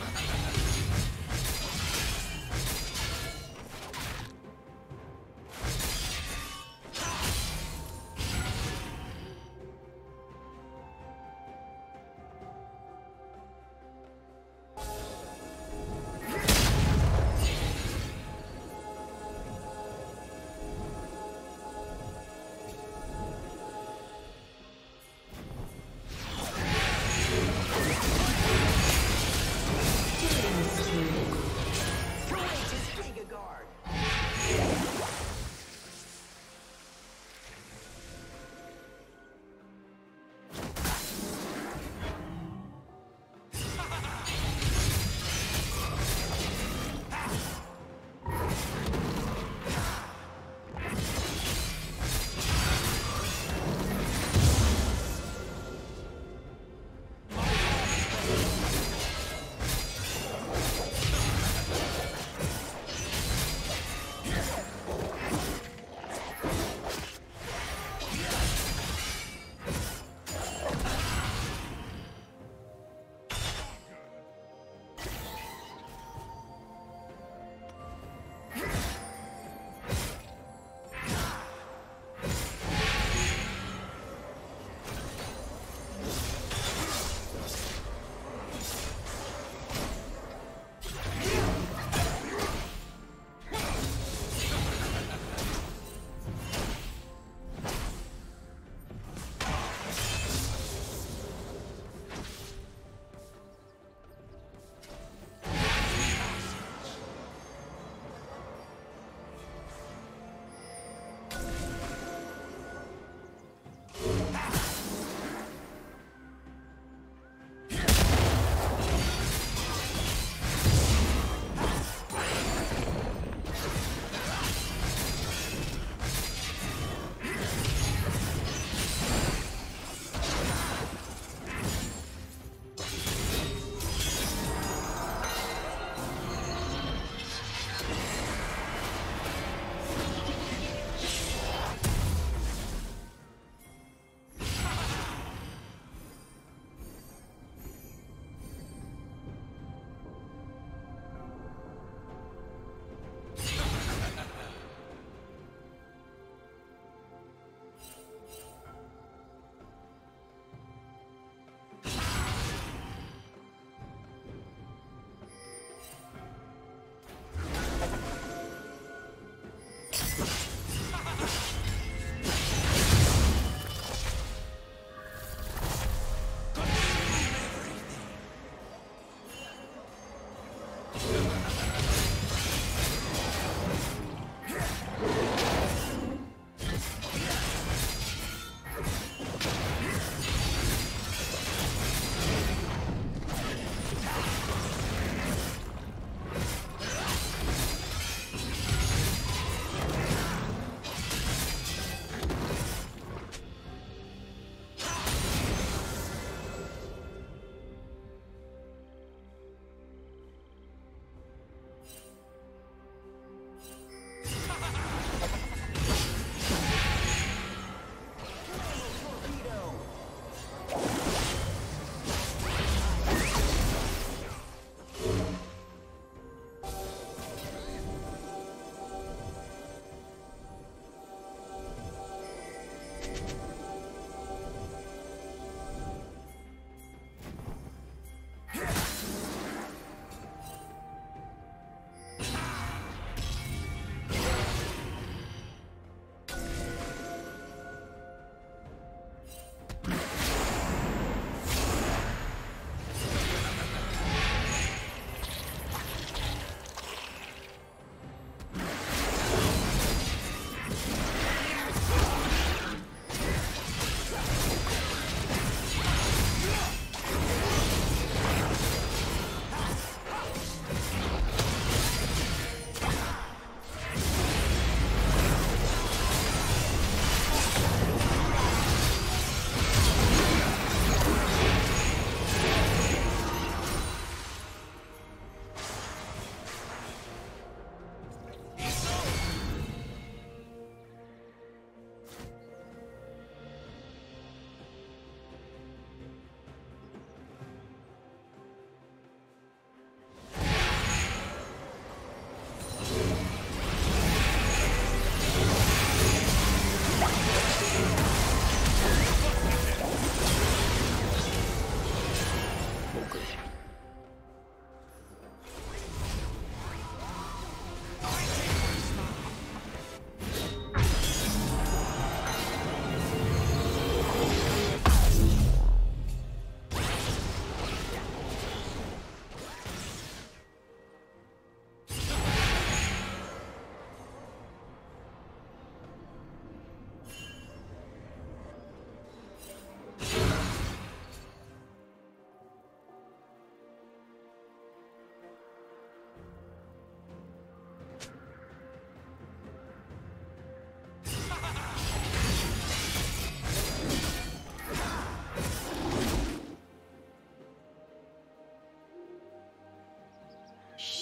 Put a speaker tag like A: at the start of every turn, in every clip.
A: okay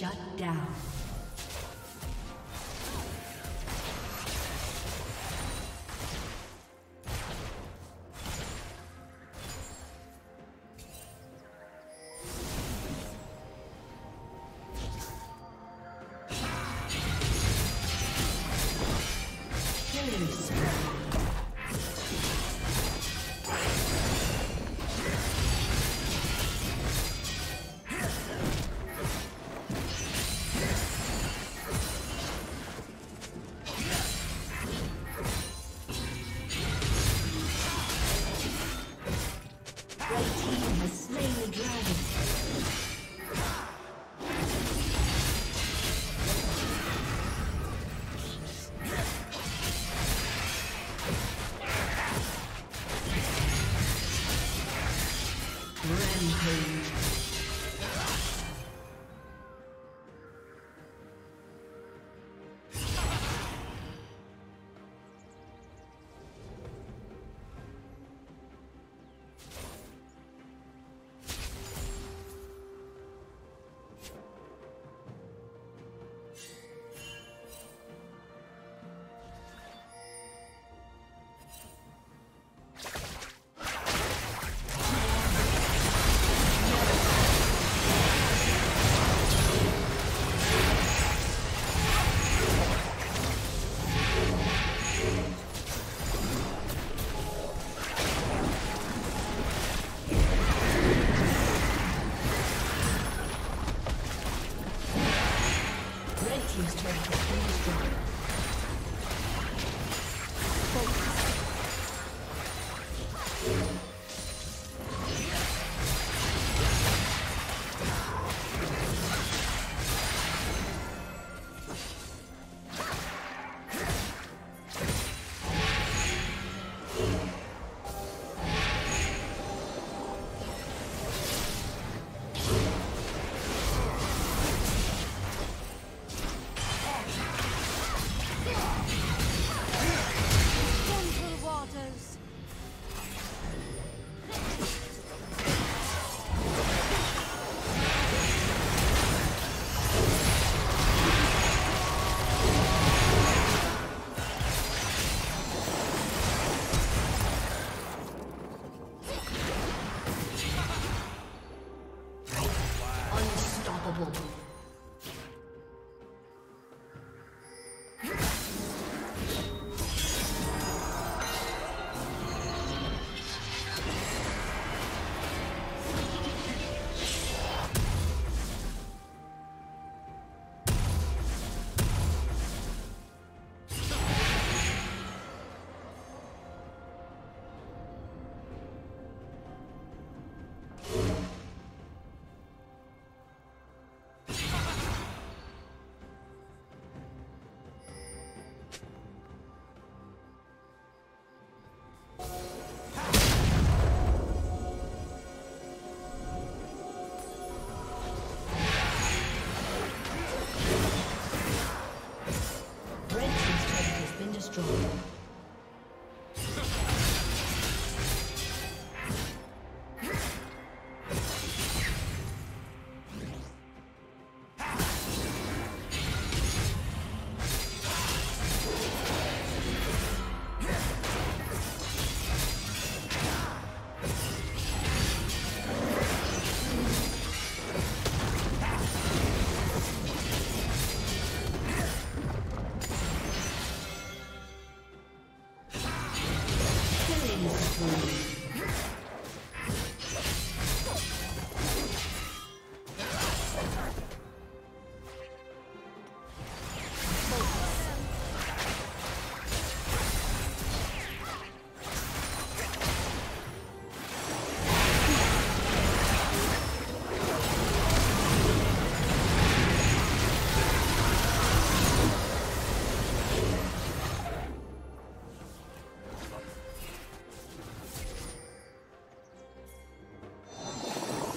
A: Shut down.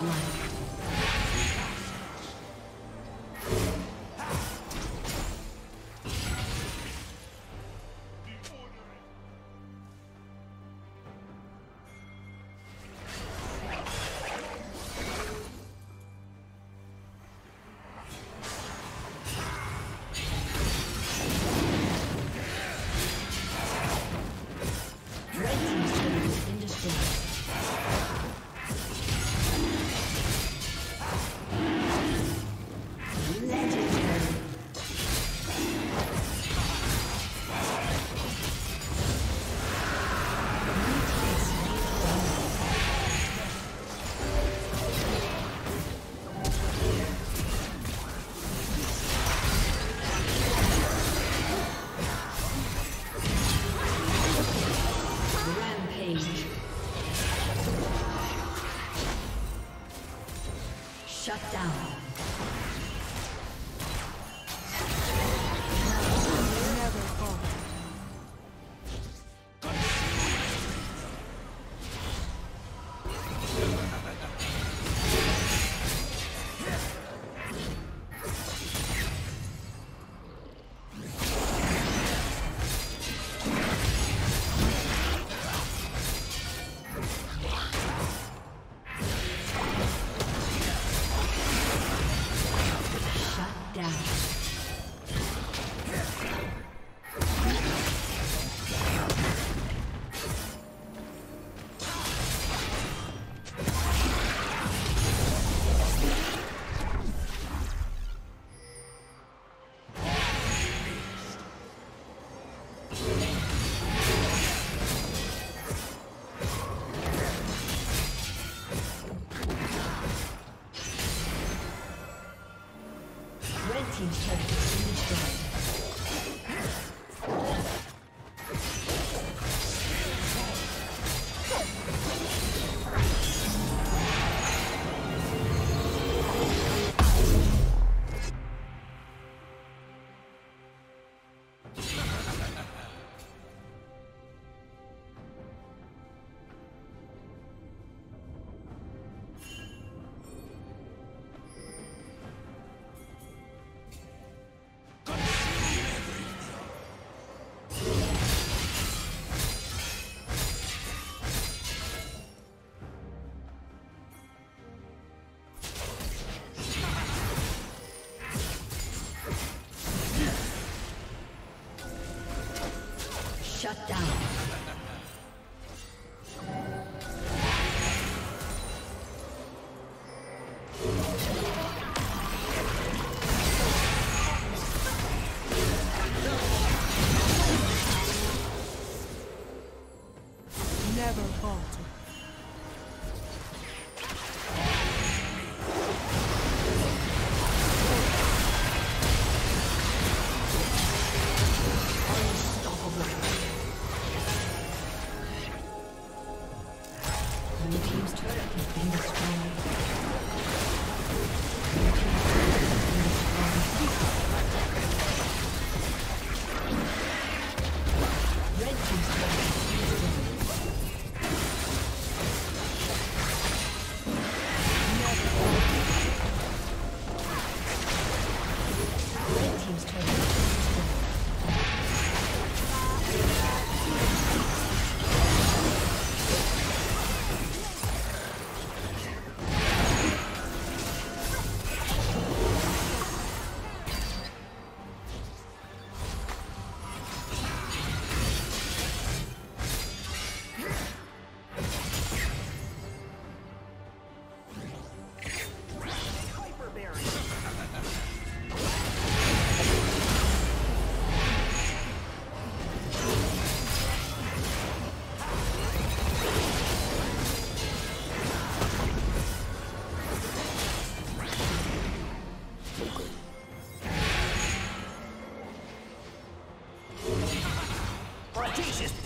A: Godlike. Shut down.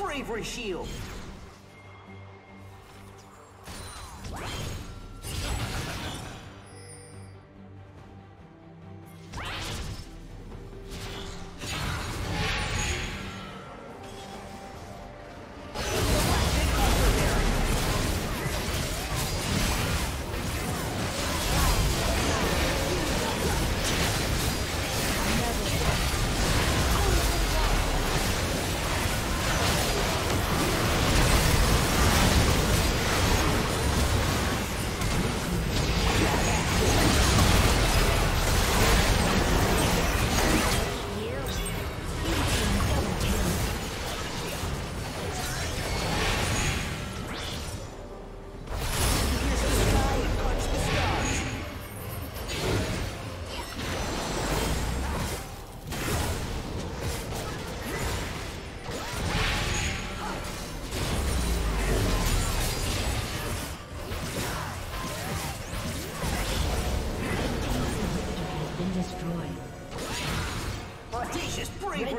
B: Bravery shield.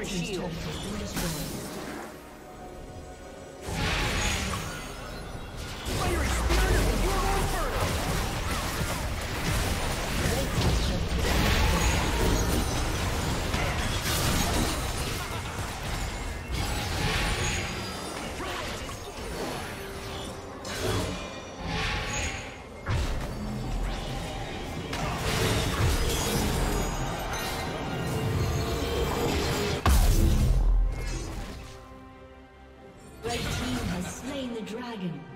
A: Shield has been destroyed. Dragon.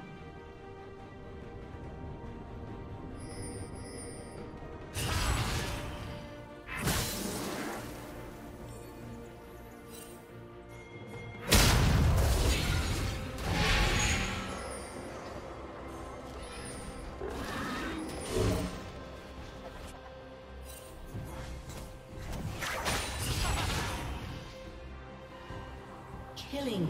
A: Killing